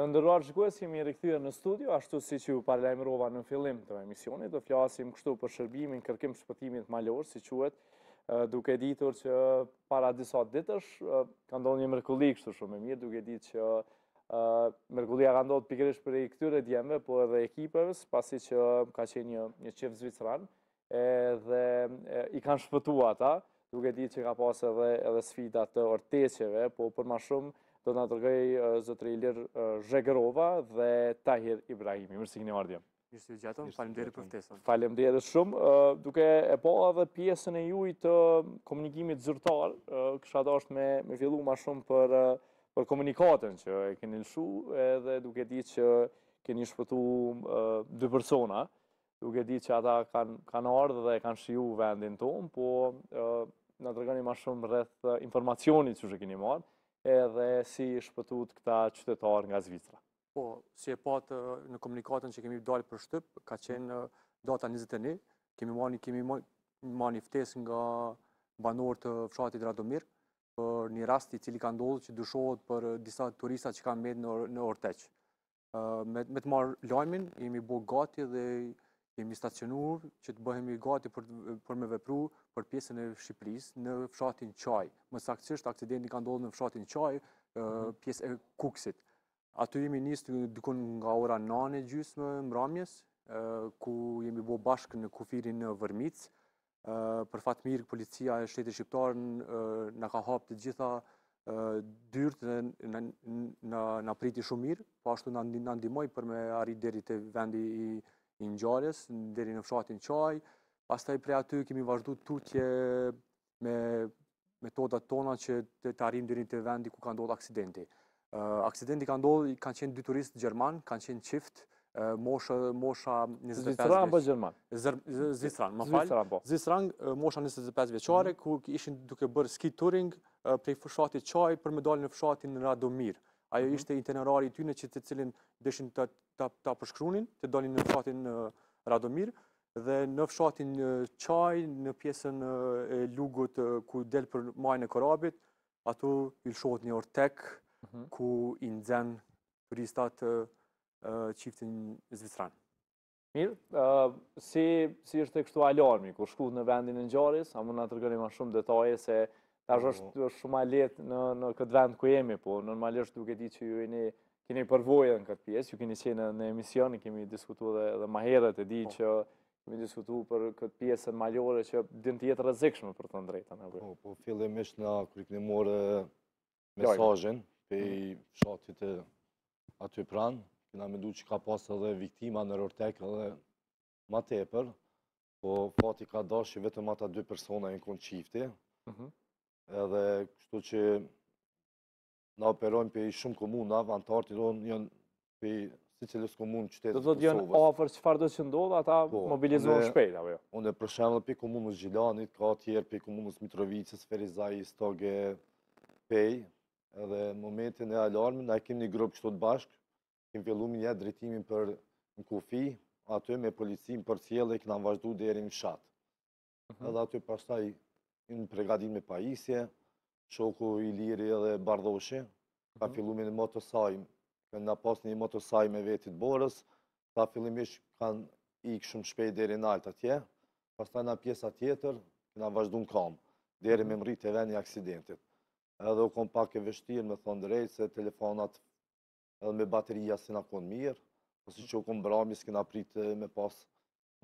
Të nderuar shikues, jemi rikthyer në studio, ashtu siç ju paralajmërova në fillim të emisionit, do flasim kështu për shërbimin kërkim shpëtimit malor, si quhet, duke ditur që para disa ditësh, ka ndodh një mrekulli kështu shumë e mirë, duke dit që mrekullia ka ndodh pikërisht prej këtyre djemve, po edhe ekipeve, pasi që ka qenë një, një çift zviceran, dhe i kanë shpëtu ata, duke dit që ka pas edhe, edhe sfida të orteqeve, po për ma shumë do të na tregojnë zotëri Ilir Zhegrova dhe Tahir Ibrahimi. Mirë se keni ardh. Mirë se ju gjetëm, faleminderit për ftesën. Faleminderit shumë, duke e pa edhe pjesën e juj të komunikimit zyrtar, kisha dasht me, me fillu ma shumë për, për komunikatën që e keni lëshu, edhe duke dit që keni shpëtu dy persona, Duke dit që ata kanë kanë ardh dhe kanë shiju vendin tonë, po na tregoni ma shumë rreth informacionit që ju e keni marrë, edhe si shpëtut këta qytetarë nga Zvicra. Po, si e patë në komunikatën që kemi dalë për shtyp, ka qenë data 21, kemi marrë një, kemi marrë një ftesë nga banorë të fshatit Radomir, për një rast i cili ka ndodh që dyshohet për disa turista që kanë mbet në, në orteq. me, me të marrë lajmin, jemi bo gati dhe jemi stacionu që të bëhemi gati për, për me vepru për pjesën e Shqipërisë në fshatin Çaj. Më saktësisht, aksidenti ka ndodh në fshatin Çaj, mhm. pjesë e Kuksit. Aty jemi nis dikun nga ora nanë e gjysmë e mramjes, ku jemi bo bashkë në kufirin në Vërmicë, për fat mirë policia e shtetit shqiptar na ka hap të gjitha dyrt dhe na na na priti shumë mirë, po ashtu na na ndihmoi për me arrit deri te vendi i i ngjarjes, deri në fshatin Çaj. Pastaj prej aty kemi vazhdu tutje me metodat tona që të, të arrijmë deri te vendi ku ka ndodhur aksidenti. Uh, aksidenti ka ndodhur, kanë qenë dy turistë gjermanë, kanë qenë çift, uh, mosha mosha 25 vjeç. Zviceran apo gjerman? Zviceran, më fal. Zviceran, po. Zviceran, uh, mosha 25 vjeçare, mm -hmm. ku ishin duke bërë ski touring uh, prej fshatit Çaj për me dalë në fshatin Radomir. Ajo mm -hmm. ishte itinerari i tyre që të cilin deshin ta ta ta përshkruanin, të dalin në fshatin uh, Radomir. dhe në fshatin Çaj, në pjesën e lugut ku del për majën e Korabit, aty lëshohet një ortek, mhm. ku i nxen turistat çiftin zviceran. Mirë, si, si ishte kështu alarmi, kur shkut në vendin e ngjarjes, a mund na tregoni ma shumë detaje se tash është, po. është shumë e lehtë në, në këtë vend ku jemi, po normalisht duke dit që ju jeni keni përvojë në këtë pjesë, ju keni qenë në emision, kemi diskutu dhe, edhe ma herët e di po. që kemi diskutu për këtë pjesën malore që din të jetë rrezikshme për të drejtën. Po, po fillimisht na kur e kemi marrë mesazhin pej mm. fshatit aty pranë, kena mendu që ka pas edhe viktima nër ortek edhe ma tepër, po fati ka dasht vetëm ata dy persona jan konë çifti, mhm. edhe kështu që na operojmë prej shumë komunave, antarët tonë janë prej secilës komunë qytet të Kosovës. Dmth janë afër çfarëdo që ndodh, ata po, mobilizohen shpejt, apo jo? Unë për shembull prej komunës Gjilanit, ka tjerë prej komunës Mitrovicës, Ferizaj, Istog e Pejë, edhe në momentin e alarmit, na e kemi një grup kështu bashkë, kemi fillu drejtimin për në kufi, aty me policinë përcjellje kena vazhdu deri në fshat. Mhm. edhe aty pastaj u pregatitëm me pajisje, shoku Iliri edhe Bardhoshi, ka mhm. fillu me një motosajë, kena pas një motosajë me veti t' borës, ata fillimisht kanë ikë shumë shpejt deri nalt atje, pastaj na pjesa tjetër, kena vazhdu në kamë, deri me mhm. mrri te veni i aksidentit. Edhe u kon pak e vështirë me thonë të drejtën, se telefonat edhe me bateria s'na jan konë mirë, se u kon mramje, s'kena pritë me pasë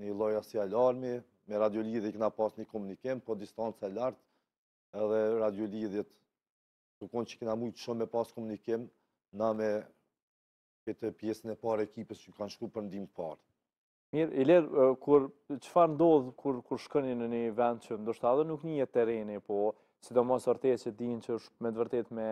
një lloj asi alarmi, me radiolidhje kena pas një komunikim, po distanca e lartë, edhe radiolidhjet, s'u konë që kena mujtë shumë me pas komunikim, na me këtë pjesën e parë ekipës që kanë shku për ndihmë të parë. Mirë, Ilir, kur, çfarë ndodh kur, kur shkoni në një vend që ndoshta edhe nuk njihet terreni, po sidomos orteqet dinë që me të vërtetë me,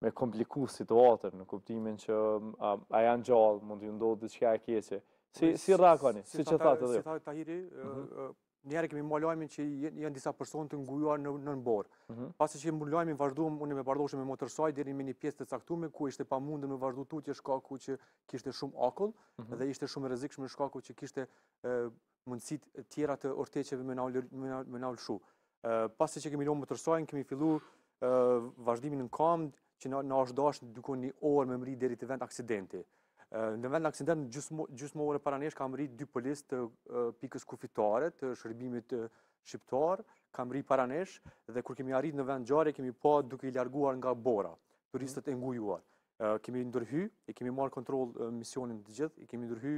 me kompliku situatën, në kuptimin që a, a janë gjallë, mund t'ju ndodhë diçka e keqe. Si, si reagoni, si, siç tha dhe? Siç tha Tahiri, mm -hmm. njëherë kemi marrë lajmin që janë disa personë të ngujuar në, në nën borë. Mm -hmm. Pasi që morëm lajmin vazhduam, unë me Bardhoshin me motorsajë, deri me një pjesë të caktume, ku ishte pamundun me vazhdu tutje shkaku që kishte shumë akull, mm -hmm. dhe ishte shumë rrezikshme shkaku që kishte e, mundësi të tjera të orteqeve me na u lshu. Pasi që kemi lonë motorsajën, kemi fillu vazhdimin në kamë, që na është dashtë dikun një orë me mërri deri te vend aksidenti. Në vend aksidenti, gjysmë ore para nesh, kanë mërri dy policë të pikës kufitare, të shërbimit shqiptar, kanë mërri para nesh, dhe kur kemi arrit në vendngjarje, kemi pa duke i larguar nga bora, turistët e ngujuar. kemi ndërhy, e kemi marrë në kontroll misionin të gjithë, i kemi ndërhy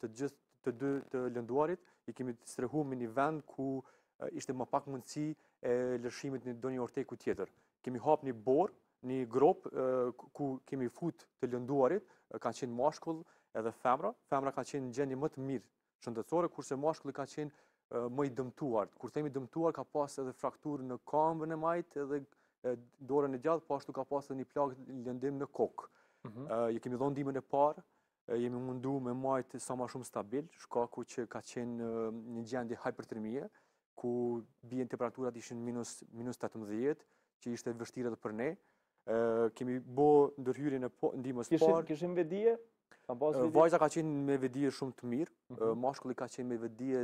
të gjithë të dy të lënduarit, i kemi strehu në një vend ku ishte më pak mundësi e lëshimit ndonjë orteku tjetër. Kemi hap një borë, një gropë ku kemi fut të lënduarit, ka qenë mashkull edhe femra, femra ka qenë në gjendje më të mirë shëndetësore, kurse mashkulli ka qenë ma i dëmtuar. Kur themi dëmtuar ka pas edhe frakturë në kambën e majtë edhe dorën e djathtë, po ashtu ka pas edhe një plagë lëndim në kokë. Ëh, mm -hmm. kemi dhënë ndihmën e parë, jemi mundu me majtë sa ma shumë stabil, shkaku që ka qenë një gjendje hypertermie, ku bien temperaturat ishin minus, minus 18, që ishte vështirë edhe për ne. kemi bo ndërhyrjen e po, ndihmës kishin, parë. Kishin vetëdije? Vajza ka qenë me vetëdije shumë të mirë, mm -hmm. mashkulli ka qenë me vetëdije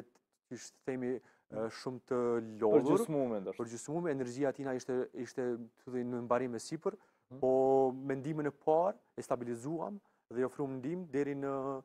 qysh të themi shumë të lodhur. Përgjysmume, ndërshë. Përgjysmume, energjia e tina ishte, ishte të dhe në mbarim e sipër, mm -hmm. po me ndihmën e parë e stabilizuam dhe i ofrum ndihmë deri në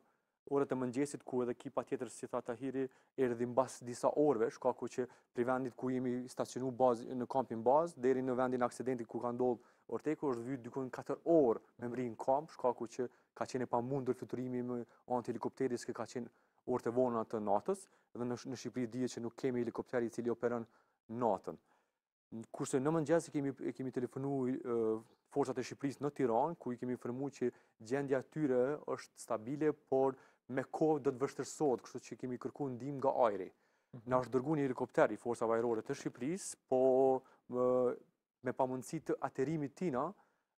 orët e mëngjesit ku edhe ekipa tjetër si tha Tahiri erdhi mbas disa orëve, shkaku që prej vendit ku jemi stacionu bazë në kampin bazë deri në vendin e aksidentit ku ka ndodh orteku është vy dikun 4 orë me mrri në kambë, shkaku që ka qenë e pamundur fluturimi me anë të helikopterit se ka qenë orë të vona të natës dhe në, në Shqipëri dihet që nuk kemi helikopter i cili operon natën. Kurse në mëngjes i kemi i kemi telefonu forcat e Shqipërisë në Tiranë, ku i kemi informu që gjendja e tyre është stabile, por me kohë do të vështirësohet, kështu që kemi kërku ndihmë nga ajri. Mhm. Na është dërgu një helikopter i forcave ajrore të Shqipërisë, po me, me pamundësi të aterimit tina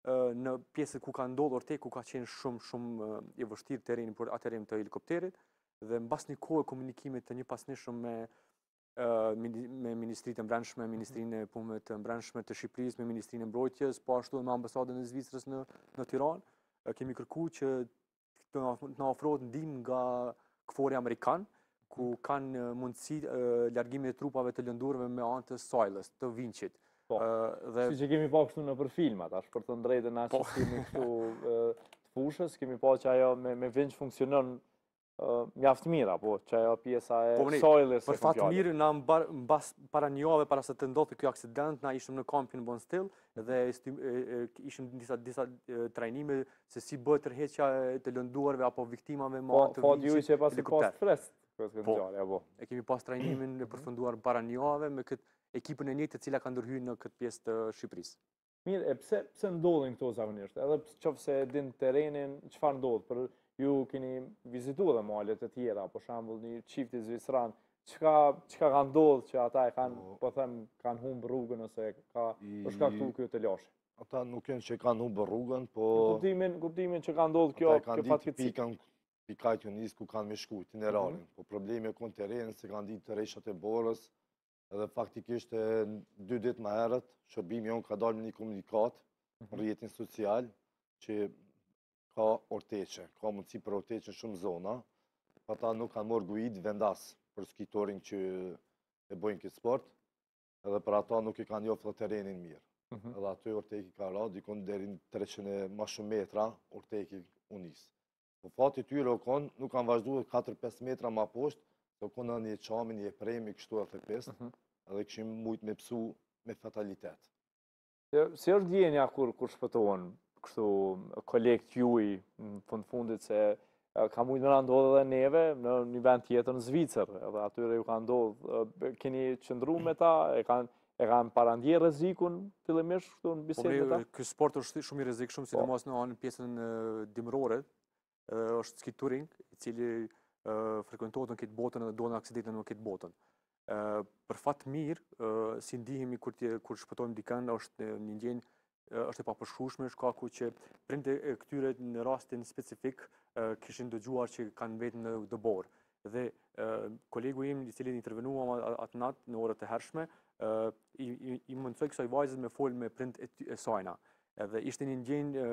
në pjesët ku ka ndodh orteku ka qenë shumë shumë i vështirë terreni për aterim të helikopterit dhe mbas një kohë komunikimit të njëpasnjëshëm me me Ministritë e Mbrendshme, Ministrinë e Punëve të Mbrendshme të Shqipërisë, me Ministrinë e Mbrojtjes, po ashtu edhe me ambasadën e Zvicrës në në Tiranë, kemi kërku që të na ofrohet ndihmë nga KFOR-i amerikan, ku kanë mundësi largimin e trupave të lëndurve me anë të sajllës, të vinçit. Po. Dhe siç e kemi pa kështu nëpër filma, tash për të drejtën na po. kemi këtu të fushës, kemi pa që ajo me me vinç funksionon mjaft mirë, apo që ajo pjesa e po, sajllës e kompjale. Për fat të mirë, në mbas para një jave, para se të ndodhte ky aksident, na ishëm në kampin Bondsteel, dhe ishëm disa, disa trajnime se si bëhet tërheqja e të lënduarve apo viktimave me anë po, të po, vinçit. Po, që e pas i pas freskët, këtë po, apo. E kemi pas trajnimin e përfunduar para një jave me këtë ekipën e njëjtë të cila ka ndërhy në këtë pjesë të Shqipërisë. Mirë, e pse pse ndodhin këto zakonisht? Edhe qoftë se din terrenin, çfarë ndodh? Për ju keni vizitu edhe malet e tjera, për shembull, një çifti zviceran, çka çka ka ndodhur që ata e kanë, po, po them, kanë humb rrugën ose ka për shkaktu këto telashe. Ata nuk janë që kanë humb rrugën, po Në kuptimin, kuptimin që ka ndodhur kjo kjo fatkeqësi. Ata kanë pikën pikajt u nis ku kanë me shku, itinerarin. Mhm. Po problemi u konë terrenin, s'e kanë ditë, të reshurat e borës, Edhe faktikisht e dy ditë më herët, shërbimi jonë ka dalë me një komunikatë në mhm. rjetin social, që ka orteqe, ka mundësi për orteqe në shumë zona, po ata nuk kanë marrë guid vendas për ski touring që e bojnë këtë sport, edhe për ata nuk e kanë njoftë terrenin mirë. Mhm. Edhe aty orteki ka ra, dikun deri në 300 e ma shumë metra, orteki u nis. Po fati i tyre u konë, nuk kanë vazhdu 4-5 metra ma poshtë, se u konë në një shkami, një prerje, kështu e tepës, mhm. edhe kishin mujtë me pësu me fatalitet. Si është ndjenja kur, kur shpëtohen kështu kolegt tuj në fund të fundit se ka mujtë me na ndodhë edhe neve në një vend tjetër në Zvicër, edhe atyre ju ka ndodhë, keni qëndru me ta, e kanë E kanë parandje rrezikun fillimisht tu bisedu, po, me ta? Ky sport është shumë i rrezikshëm, po. sidomos në anën pjesën dimërore, është ski touring, i cili frekuentohet në këtë botën dhe bohen aksidente në këtë botën. Për fat mirë, si ndihemi kur, kur shpëtojmë dikën, është një ndjenjë është e papërshkrueshme shkaku që prindët e këtyre në rastin specifik kishin dëgjuar që kanë mbetë në dëbor. Dhe kolegu im me cilin intervenuam atë natë në orët e hershme, i, i, i mundësoj kësaj vajzës me folë me prindët e, e sajna. Edhe ishte një ndjenjë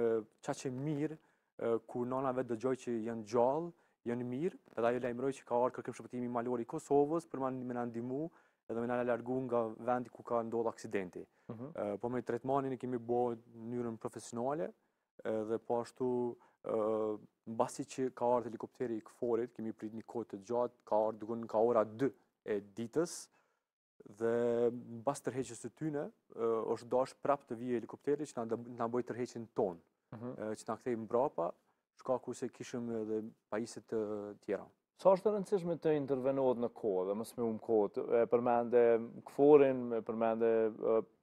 çaq e mirë, kur nana vetë dëgjoi që janë gjallë, janë mirë, edhe ajo lajmëroi që ka ardhë kërkim shpëtimi malor i Kosovës për me na ndihmu edhe me na largu nga vendi ku ka ndodhë aksidenti. Mhm. Po me tretmanin e kemi bo në mënyrën profesionale dhe po ashtu mbasi që ka ardhë helikopteri i KFOR-it, kemi prit një kohë të gjatë, ka ardhë dikun ka ora 2 e ditës, dhe mbas tërheqjes së tyne, është dash prap të vijë helikopteri që të na bojë tërheqjen tonë, mhm. që të na kthejë mbrapa, shkaku se kishim edhe pajisje të tjera. Sa është e rëndësishme të intervenohet në kohë domosdo në kohë, e përmende KFOR-in, e përmende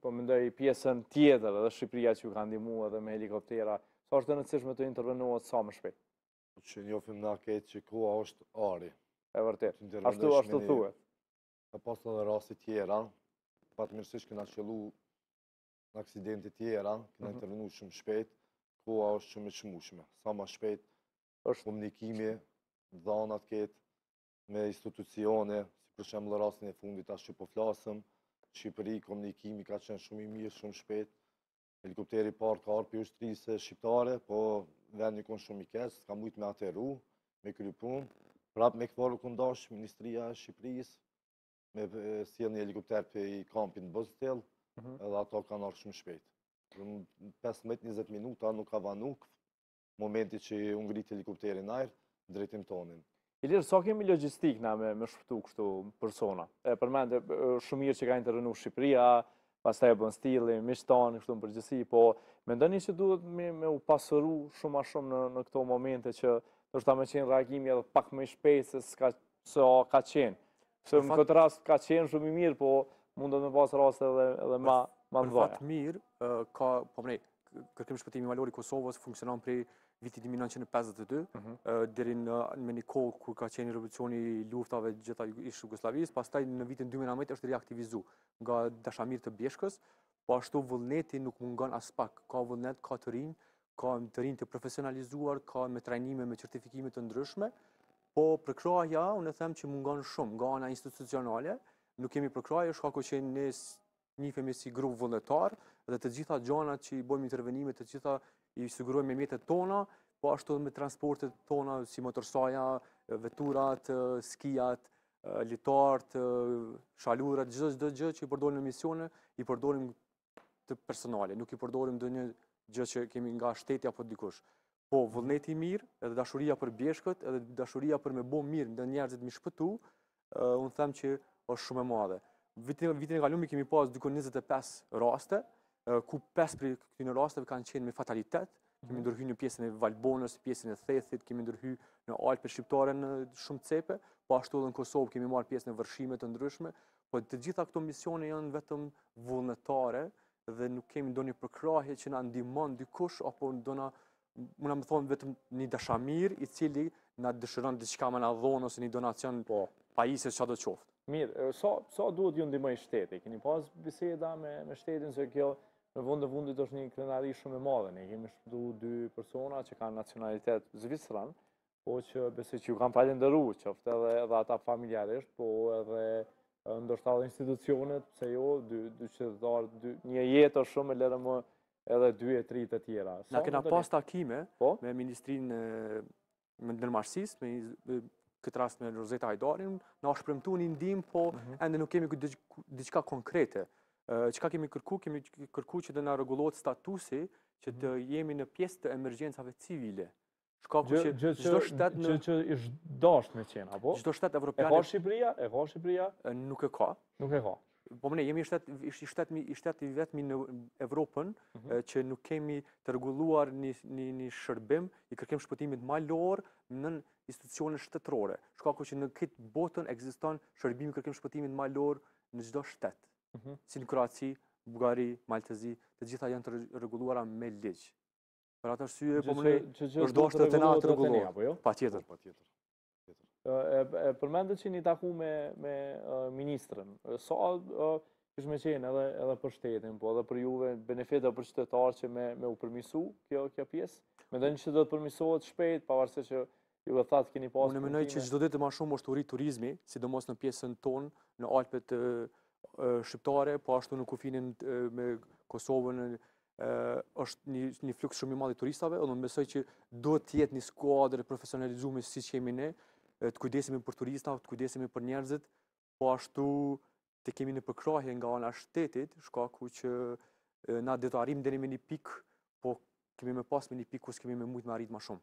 përmendoj po pjesën tjetër dhe Shqipëria që ju ka ndimu edhe me helikoptera, sa është e rëndësishme të intervenohet sa më shpejt? Që njofim ne atë që koha është ari. E vërtet, ashtu ashtu thuet. ka pas edhe raste tjera, fatmirësisht kena qëllu në aksidente tjera, kena mhm. intervenu shumë shpejt, koha është shumë e çmushme, sa ma shpejt është komunikimi, dhanat të jetë, me institucione, si për shembull rastin e fundit, ashtë që po flasëm, Shqipëri, komunikimi ka qenë shumë i mirë, shumë shpejt, Helikopteri i parë ka ardhë prej ushtrisë shqiptare, po vendi u kon shumë i keq, s'ka mujtë me ateru, me kry punë. Prapë me KFOR, u dash Ministria e Shqipërisë, me sjell një helikopter prej kampit Bondsteel, mhm. edhe ata kanë ardhë shumë shpejt. 15-20 minuta nuk ka vanu, momenti që u ngrit helikopteri në ajër, në drejtim tonin. Ilir, sa kemi logistikë na me, me shpëtu kështu persona? E përmende, shumë mirë që ka intervenu Shqipëria, pastaj e bën stili, mishtan, kështu në përgjësi, po mendoni që duhet me, me u pasuru shumë ma shumë në, në këto momente që ndoshta me qenë reagimi edhe pak ma i shpejtë se, ka, se sa ka qenë. Se në këtë rast ka qenë shumë i mirë, po mundet me pas raste dhe, dhe ma, ma të mdhaja. Për fat të mirë, ka, po me thonë, kërkim shpëtimi malor i Kosovës funksionon prej vitit 1952, mm -hmm. deri në, me një kohë kur ka qenë revolucioni i luftave gjitha ish-Jugosllavisë, pastaj në vitin 2019 është reaktivizu nga dashamirë të bjeshkës, Po ashtu vullneti nuk mungon aspak. Ka vullnet, ka të rinj, ka të rinj të profesionalizuar, ka me trajnime, me certifikime të ndryshme. Po përkrahja, unë them që mungon shumë nga ana institucionale. Nuk kemi përkrahje, shkaku që ne njifemi si grup vullnetar dhe të gjitha gjanat që i bojmë intervenime, të gjitha i sigurojmë me mjetet tona, po ashtu dhe me transportet tona si motorsaja, veturat, skijat, litarët, shalurat, çdo, çdo gjë që i përdorim në misione, i përdorim tona personale, nuk i përdorim ndonjë gjë që kemi nga shteti apo dikush. Po, vullneti i mirë, edhe dashuria për bjeshkët, edhe dashuria për me bo mirë edhe njerëzit me i shpëtu, unë them që është shumë e madhe. Vitin, vitin e kalum kemi pas dikun 25 raste, ku pesë prej këtyre rasteve kanë qenë me fatalitet. Kemi mhm. ndërhy në pjesën e Valbonës, pjesën e Thethit, kemi ndërhy në Alpet shqiptare në shumë cepe, po ashtu edhe në Kosovë kemi marrë pjesë në vërshime të ndryshme, po të gjitha këto misione janë vetëm vullnetare dhe nuk kemi ndonjë përkrahje që na ndihmon dikush apo ndona domethonë me thonë vetëm një dashamirë i cili na dëshiron diçka me na dhonë ose një donacion po. pajisje çkado qoftë. Mirë, sa, sa duhet t'ju ndihmojë shteti? Keni pas biseda me, me shtetin se kjo në fund të fundit është një krenari shumë e madhe. Ne kemi shpëtu dy persona që kanë nacionalitet zvicran, Po, që besoj që ju kanë falënderu, qoftë edhe, edhe ata familjarisht, po edhe ndoshta edhe institucionet, pse jo, dy, dy qytetarë, dy, një jetë është shumë e lëre më edhe dy e tri të tjera. Na kena pas takime po? me Ministrinë e Ndërmarrësisë, me këtë rast me Rozeta Hajdarin, na është premtu një ndihmë, po mm -hmm. ende nuk kemi diçka konkrete. Çka kemi kërku? Kemi kërku që të na rregullohet statusi, që të mhm. jemi në pjesë të emergjencave civile. Shkaku që çdo shtet në... Gjë që është dasht me qenë, apo? Çdo shtet evropian... E ka Shqipëria? E ka Shqipëria? Nuk e ka. Nuk e ka. Po me thonë, jemi shtet, i, shtet, shtet i vetëmi në Evropën, mhm. që nuk kemi të rregulluar një, një, një shërbim të kërkim shpëtimit malor në institucione shtetërore. Shkaku që në krejt botën ekziston shërbimi i kërkim shpëtimit malor në çdo shtet. Mhm. Si në Kroaci, Bullgari, Mal të Zi, të gjitha janë të rregulluara me ligj. Për atë arsye po më është do shteti të na rregullojë. Po jo? Patjetër, patjetër. E përmendët që jeni taku me me ministrin. Sa kish me qenë edhe edhe për shtetin, po edhe për juve benefit dhe për qytetarë që me me u përmisu kjo kjo pjesë. Mendoni që do të përmisohet shpejt pavarësisht që Ju dhe thatë keni pasë Unë mendoj që çdo ditë ma shumë është tu u rrit turizmi, sidomos në pjesën tonë, në Alpet shqiptare, po ashtu në kufinin me Kosovën, është një, një fluks shumë i madh i turistave, dhe besoj që duhet të jetë një skuadër e profesionalizuar si jemi ne, të kujdesemi për turistat, të kujdesemi për njerëzit, po ashtu të kemi një përkrahje nga ana e shtetit, shkaku që na do të arrijmë deri me një pikë, po kemi më pas me një pikë ku s'kemi më shumë.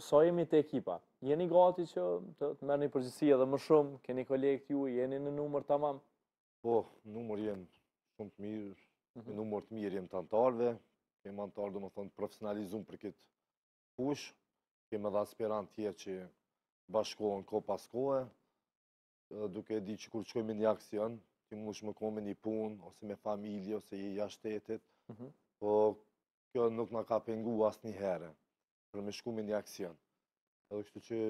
Sa jemi te ekipa? Jeni gati që të merrni përgjegjësi edhe më shumë, keni kolegët ju, jeni në numër tamam? Po, numër jem shumë të mirë, mhm. në numër të mirë jem të antarëve, kem antarë domethënë profesionalizum për këtë fushë, kem edhe aspirantë tjerë që bashkohen kohë pas kohe, duke e ditë që kur shkojmë me një aksion, ti mundesh me kon me një punë, ose me familje, ose jashtë shtetit, mhm. po kjo nuk na ka pengu asnjëherë, për me shku me një aksion. Edhe kështu që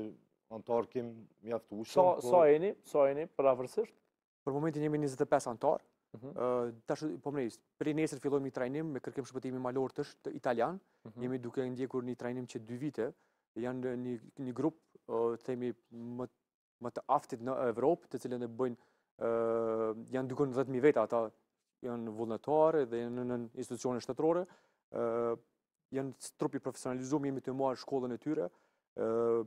antarë kem mjaftueshëm. Sa, po... sa jeni, sa jeni, përafërsisht? Për momentin jemi 25 antarë, mhm. tash po më nisë, prej nesër fillojmë një trajnim me kërkim shpëtimi malor të shtetit italian, mhm. jemi duke ndjekur një trajnim që dy vite, janë një, një grup, themi më më të aftit në Evropë, të cilët e bëjnë, janë diku 10.000 veta, ata janë vullnetarë dhe janë në institucione shtetërore, janë trup i profesionalizuar, jemi tu marrë shkollën e tyre,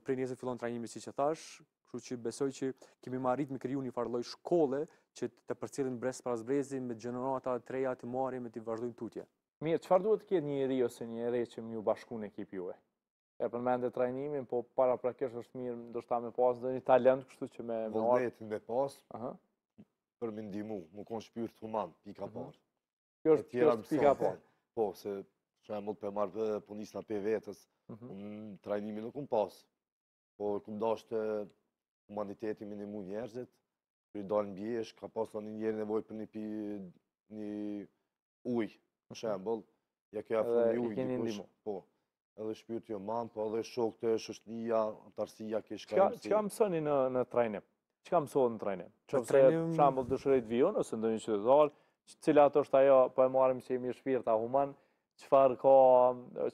prej nesër fillon trajnimi siç thashë, kështu që besoj që kemi me arrit me kriju një farë lloj shkolle që të përcjellim brez pas brezi me gjenerata të reja të marrin e të vazhdojnë tutje. Mirë, çfarë duhet të ketë një i ri ose një e re që me ju bashku në ekip juve? e përmende trajnimin, po paraprakisht është mirë, ndoshta me pas ndonjë talent kështu që me... Vullnet me pas, për me ndihmu, me kon shpyrt human, pika mhm. parë. Kjo është kjo është pika parë. Po, se shembull po e marr dhe po nisna prej vetes, mhm. unë trajnim nuk kam pas, po kam dashtë humanitetin me ndihmu njerëzit, kur ke dalë në bjeshkë, ka pas ndonjë njeri nevojë për me pi, një ujë, për shembull, ja ke afru një ujë. Edhe i keni Po, edhe shpirti human, po edhe shokët, shoqnia, antarësia, ke çka mëso. Çka mësoni në trajnim? Çka mësoni në trajnim? Qoftë se, për shembull, dëshiroj të vij unë, ose ndonjë qytetar, cila është ajo, po e marrim që i mirë shpirt human, çfarë ka,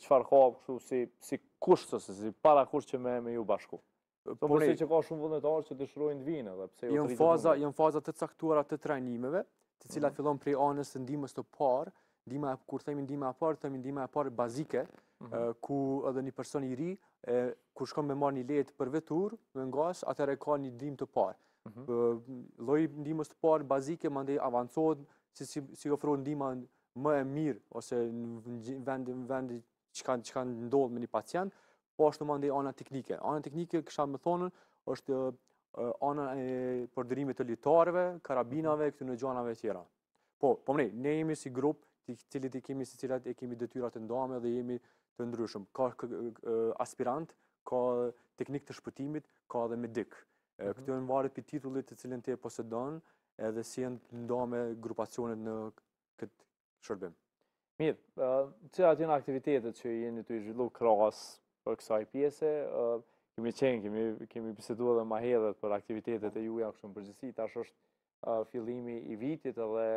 çfarë ka, kështu, si, si kusht ose si parakusht që me, me ju bashku? Po po që ka shumë vullnetarë që dëshirojnë të vinë edhe pse jo të faza, janë faza të caktuara të trajnimeve, të cilat mhm. fillon prej anës së ndihmës të parë, ndihma e kur themi ndihma e parë, themi ndihma e parë bazike, mhm. ku edhe një person i ri, e, kur shkon me marrë një leje për veturë, me ngas, atëherë ka një ndihmë të parë. Mhm. Lloj ndihmës të parë bazike, mandej avancohen si si, si ofru ndihma më e mirë ose në vendin vendin që ka ndodh me një pacient, po ashtu mandej ana teknike. Ana teknike kisha me thonë është ana e përdorimit të litarëve, karabinave këtyne gjanave të tjera. Po, po ne, ne jemi si grup, të cilit i kemi secili i kemi detyrat e ndame dhe jemi të ndryshëm. Ka aspirant, ka teknik të shpëtimit, ka edhe medik. Mhm. Këtu e nvaret prej titullit të cilin ti e posedon, edhe si janë ndame grupacionet në këtë shërbim. Mirë, cilat janë aktivitetet që jeni tu i zhvillu krahas prej kësaj pjese, kemi qenë, kemi, kemi bisedu edhe ma herët për aktivitetet e juja kështu në përgjithësi, tash është fillimi i vitit edhe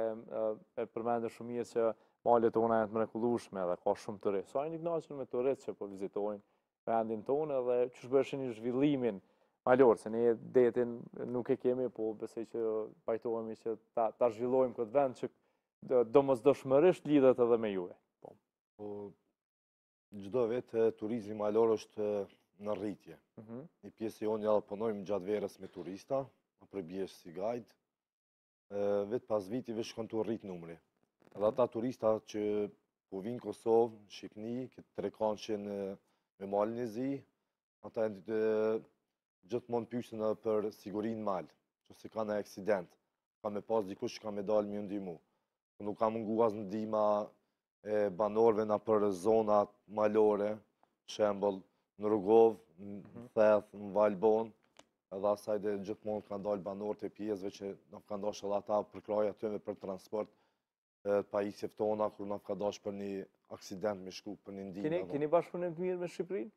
e përmende shumë mirë që malet tona janë të mrekullushme edhe ka shumë turistë. Sa jeni knaqun me turistët që po vizitojnë vendin tonë edhe që shtyjnë një zhvillimin malor, se ne detin nuk e kemi, po besoj që pajtojemi që ta, ta zhvillojmë këtë vend që domosdoshmërisht lidhet edhe me juve. Po, po çdo vjet turizmi malor është në rritje. Një mhm. pjesë e jona punojmë gjatë verës me turista, nëpër bjeshkë si guide, vit pas viti shkon tu rritë numri. Dhe ata turista që po vinë Kosovë, n'Shqipni, këtë trekandshin me Malin e Zi, Ata gjithmonë pysin edhe për sigurinë n'mal, që nëse ka naj aksident, ka me pas dikush që ka me dalë me i ndihmu. Po nuk ka mungu as ndihma e banorve nëpër zonat malore, shembull, në Rugovë, në mhm. Theth, në Valbonë, edhe asajde gjithmonë kanë dalë banorët e pjesëve që na kanë ndihmu edhe ata përkrah atyne për transport, pajisjeve tona, kur na ka dashtë për një aksident me shku për një ndihmë. Keni bashkëpunim të mirë me Shqipërin?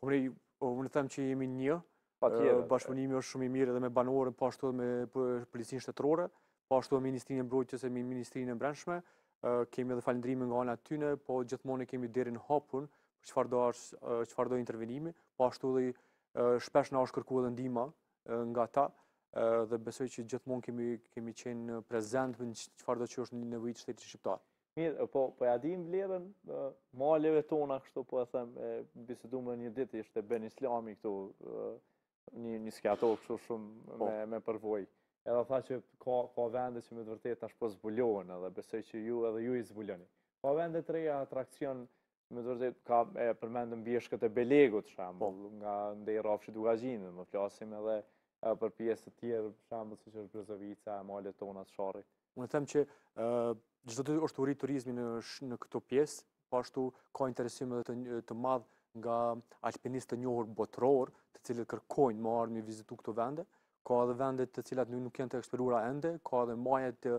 Po mre, po unë them që jemi një, bashkëpunimi është shumë i mirë edhe me banorët, po ashtu edhe me policinë shtetërore, po ashtu edhe me Ministrinë e Mbrojtjes e me Ministrinë e Brendshme, kemi edhe falënderime nga ana e tyne, po gjithmonë e kemi derën hapun, çfarëdo intervenimi, po ashtu edhe shpesh na është kërku edhe ndihma nga ata dhe besoj që gjithmonë kemi kemi qenë prezent në çfarëdo që është në nevojë shtetit shqiptar. Mirë, po po ja dim vlerën e maleve tona kështu po e them, e bisedum me një ditë ishte Ben Islami këtu, një një skjator kështu shumë po. me me përvojë. Edhe tha që ka ka vende që me të vërtetë tash po zbulohen edhe besoj që ju edhe ju i zbuloni. Ka vende të reja atraksion Me të vërtetë, kur e përmendëm bjeshkët e Belegut, shambull, po. nga ana e Rrafshit Dukagjinit, me flasim edhe për pjesë të tjera, shembull, siç është Brezovica, e malet tona të Sharrit. Unë them që çdo ditë është tu u rrit turizmi në këto pjesë, po ashtu ka interesim edhe të madh nga alpinistë të njohur botërorë, të cilët kërkojnë me ardhë me vizitu këto vende, ka edhe vende të cilat nuk janë të eksploruara ende, ka edhe maje të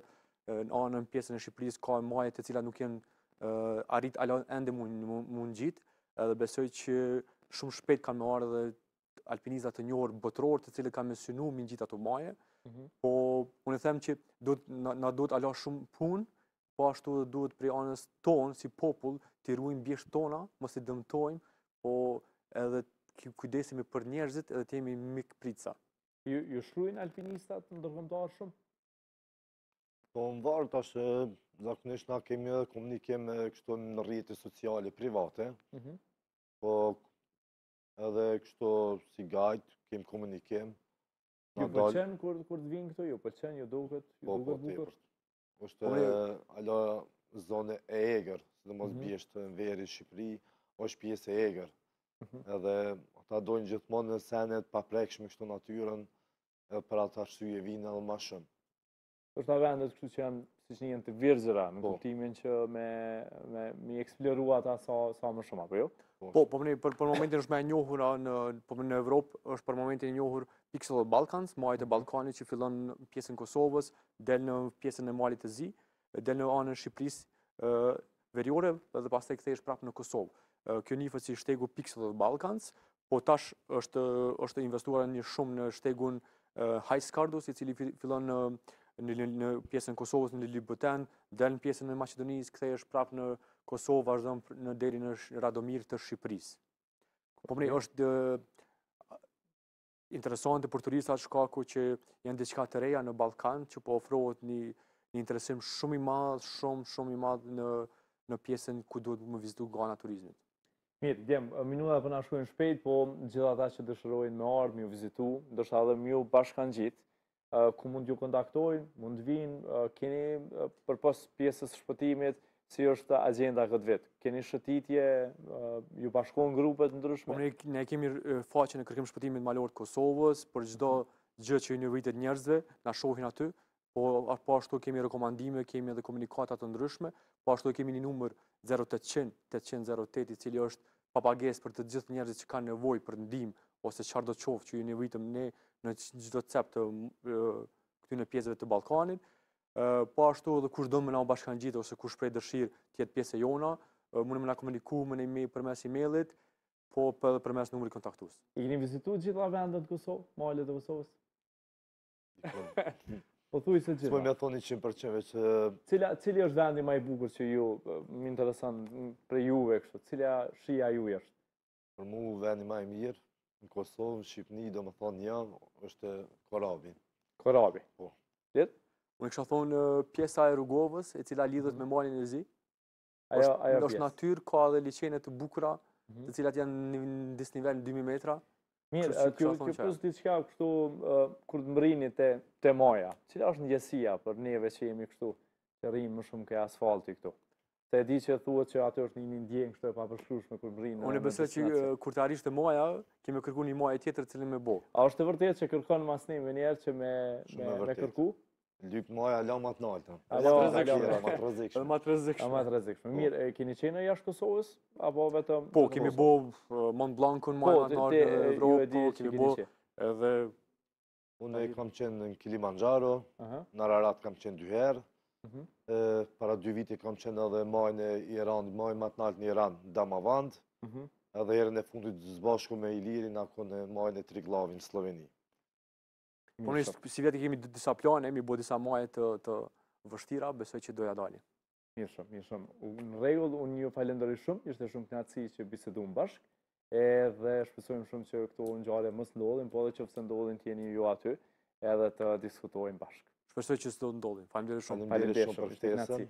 në anën pjesën e Shqipërisë ka maje të cilat nuk janë uh, arrit ala ende m'u m'u ngjit, edhe besoj që shumë shpejt kanë me ardhë edhe alpinista të njohur botërorë të cilët kanë me synu m'i ngjit ato maje. Mm -hmm. Po unë them që na duhet ala shumë punë po ashtu dhe duhet prej anës tonë si popull t'i ruajmë bjeshkët tona, mos i dëmtojmë, po edhe të kujdesemi për njerëzit edhe të jemi mikpritsa. Ju, ju shkrujnë alpinistat ndërkombëtarë shumë? Po mvaret tash, zakonisht na kemi edhe komunikim me kështu në rrjete sociale private, mhm. po edhe kështu si gajd, kemi komunikim. Ju pëlqen kur, kur të vijnë këtu, ju pëlqen, ju duket, ju po, duket po, bukur? është ala zonë e egër, sidomos mhm. bjeshkët në veri Shqipëri, është pjesë e egër. Mhm. Edhe ata dojnë gjithmonë sene të paprekshme kështu natyrën, edhe për atë arsye vijnë edhe ma shumë. I dojnë vendet kështu që janë si të themi të virgjëra, në po. kuptimin që me, me, me eksploru ata sa, sa më shumë, apo jo? Po, po, po për, për momentin është ma e njohur në, po, në Evropë, është për momentin e njohur Peaks of Balkans, majat e Ballkanit që fillon në pjesën e Kosovës, del në pjesën e Malit të Zi, del në anën e Shqipërisë veriore dhe pastaj kthehesh prapë në Kosovë. Kjo njihet si shtegu Peaks of Balkans, po tash është, është investuar një shumë në shtegun High Scardus, i cili fillon në, në, në pjesën e Kosovës në Luboten, del në pjesën e Maqedonisë, kthehesh prapë në Kosovë, vazhdon në deri në Radomirë të Shqipërisë. Po më është interesante për turistat shkaku që janë diçka të reja në Ballkan që po ofrohet një një interesim shumë i madh, shumë shumë i madh në në pjesën ku duhet me vizitu ka ana e turizmit. Mirë, djem, minutat po na shkojnë shpejt, po gjithë ata që dëshirojnë me ardhë me ju vizitu, ndoshta edhe me ju bashkangjit, ku mund t'ju kontaktojnë, mund të vijnë, keni përpos pjesës së shpëtimit, si është agjenda këtë vit? Keni shëtitje, ju bashkohen grupe të ndryshme? Po, ne e kemi faqen e kërkim shpëtimit malor të Kosovës, për çdo gjë që i nevojitet njerëzve, na shohin aty, po, po ashtu kemi rekomandime, kemi edhe komunikata të ndryshme, po ashtu kemi një numër 0800-800-08, i cili është pa pagesë për të gjithë njerëzit që kanë nevojë për ndihmë ose çfarëdo qoftë që ju nevojitet ne në çdo cep të këtyne pjesëve të Ballkanit. Ë po ashtu edhe kush don me na u bashkangjit ose kush shpreh dëshirë të jetë pjesë e jona, mund me na komuniku me email përmes emailit, po edhe përmes numrit kontaktues. I keni vizitu gjitha vendet në Kosovë, malet e Kosovës? Pothuajse gjitha. S'muj me thonë 100% veç... Cila, cili është vendi ma i bukur që ju, më interesant për juve kështu, cila shija juj është? Për mu vendi ma i mirë, në Kosovë, në Shqipni, domethonë, a, është Korabi. Korabi? Po. Gjithë? Unë kisha thonë pjesa e Rugovës, e cila lidhet mm. me Malin e Zi? Ajo, ajo është pjesë. natyrë, ka edhe liqene të bukura, Mhm. të cilat janë në në disnivel në 2.000 metra. Mirë, Kështu që ë, kjo kisha thonë kjo t'ju pyes diçka kështu ë, kur të mbrini te te maja. Cila është ndjesia për neve që jemi kështu, që rrimë më shumë ke asfalti këtu? Se e di që thuhet që aty është një ndjenjë kështu e papërshkrueshme kur mbrin. në- Unë në besoj që destinacion. ë, kur të arrish te maja, ke me kërku një majë tjetër të cilën me bo. A është e vërtetë që kërkon masi njëherë që me Shumë me, e me vërtetë. kërku? Lyp maja ala ma të naltë. Ala ma të rrezikshme. Ala ma të rrezikshme. Ala ma të rrezikshme. Po. Mirë, keni qenë e jashtë Kosovës? Apo vetëm... Po, kemi bo Mont Blancun, po, ma të naltë në Evropë, po, kemi bo edhe... Unë kam qenë në Kilimanjaro, në Ararat kam qenë dy herë, mhm. para dy vite kam qenë edhe majë në Iran, majën ma të naltë në Iran, Damavand, mhm. edhe herën e fundit së bashku me Ilirin, e kam bo majën e Triglavit, Sloveni. Po ne sivjet kemi disa plane, me i bo disa maje të të vështira, besoj që do t'ia dalim. Mirë shumë, mirë shumë. Në rregull, unë ju falenderoj shumë, ishte shumë kënaqësi që biseduam bashkë. Edhe shpresojmë shumë që këto ngjarje mos ndodhin, por edhe qoftë se ndodhin të jeni ju aty, edhe të diskutojmë bashkë. Shpresoj që s'do të ndodhin. Faleminderit shumë. Faleminderit shumë për ftesën.